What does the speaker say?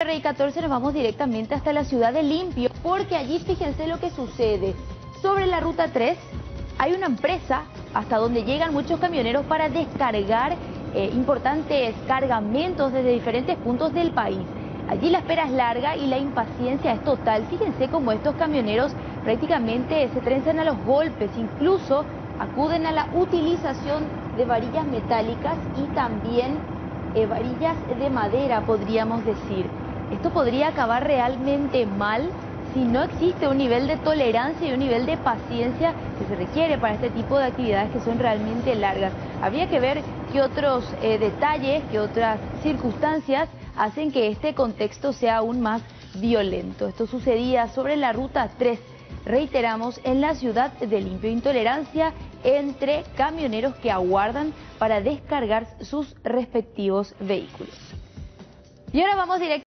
Rey 14 nos vamos directamente hasta la ciudad de Limpio, porque allí fíjense lo que sucede. Sobre la ruta 3 hay una empresa hasta donde llegan muchos camioneros para descargar eh, importantes cargamentos desde diferentes puntos del país. Allí la espera es larga y la impaciencia es total. Fíjense cómo estos camioneros prácticamente se trenzan a los golpes, incluso acuden a la utilización de varillas metálicas y también eh, varillas de madera, podríamos decir. Esto podría acabar realmente mal si no existe un nivel de tolerancia y un nivel de paciencia que se requiere para este tipo de actividades que son realmente largas. Habría que ver qué otros eh, detalles, qué otras circunstancias hacen que este contexto sea aún más violento. Esto sucedía sobre la ruta 3, reiteramos, en la ciudad de Limpio. Intolerancia entre camioneros que aguardan para descargar sus respectivos vehículos. Y ahora vamos directamente